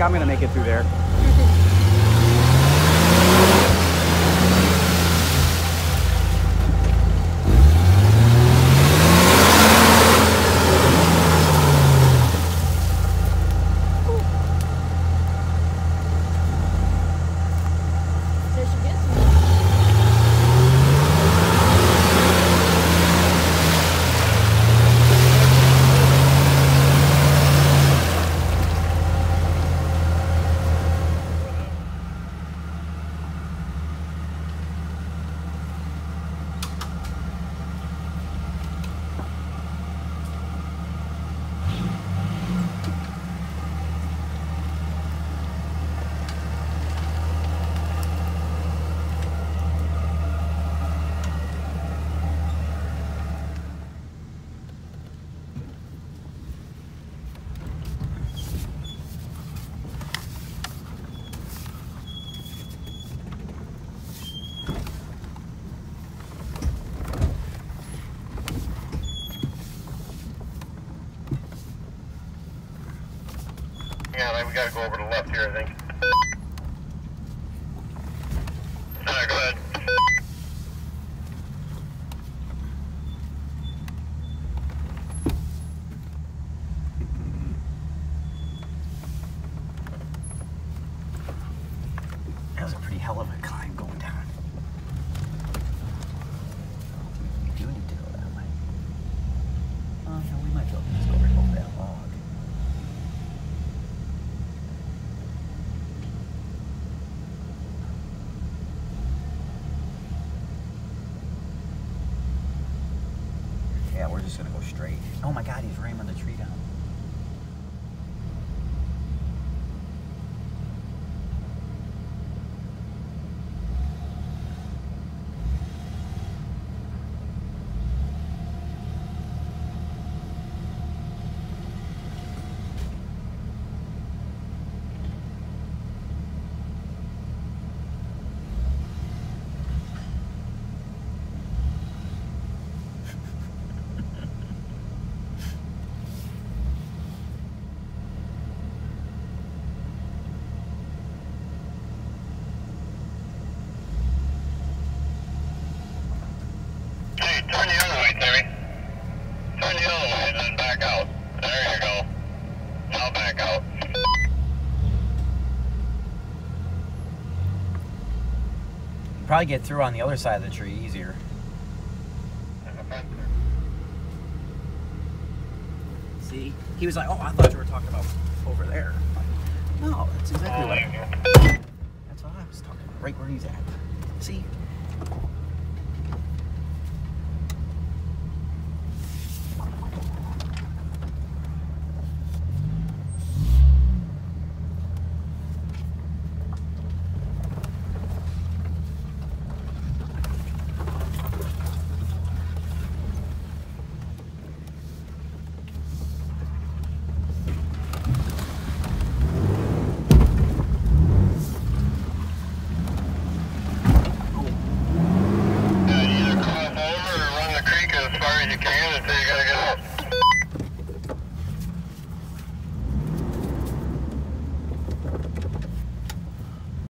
I'm gonna make it through. There Yeah, then we gotta go over to the left here, I think. Alright, go ahead. That was a pretty hell of a climb going down. We do need to go that way. Oh no, we might be able to just go right over that log. Yeah, we're just gonna go straight. Oh my god, he's ramming the tree down. Hey, turn the other way, Terry. Turn the other way and then back out. There you go. Now back out. Probably get through on the other side of the tree easier. See? He was like, oh, I thought you were talking about over there. Like, no, that's exactly what I That's what I was talking about. Right where he's at. See? units, so you gotta get out.